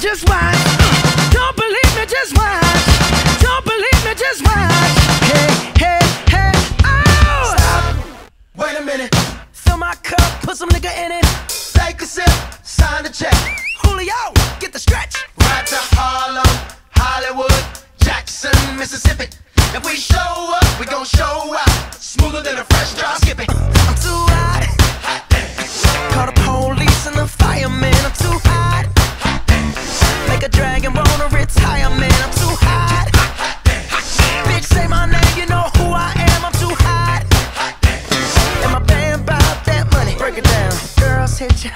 Just watch. Don't believe me, just watch. Don't believe me, just watch. Hey, hey, hey, oh! Stop. Wait a minute. Fill my cup, put some nigga in it. Take a sip, sign the check. Julio, get the stretch. Right to Harlem, Hollywood, Jackson, Mississippi. If we show up, we gon' show out. Smoother than a fresh drop. Skip it.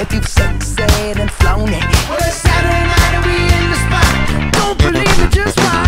If you've sexed and flown it, well it's Saturday night and we in the spot. Don't believe it, just watch.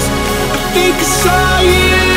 Stars, I think I saw you.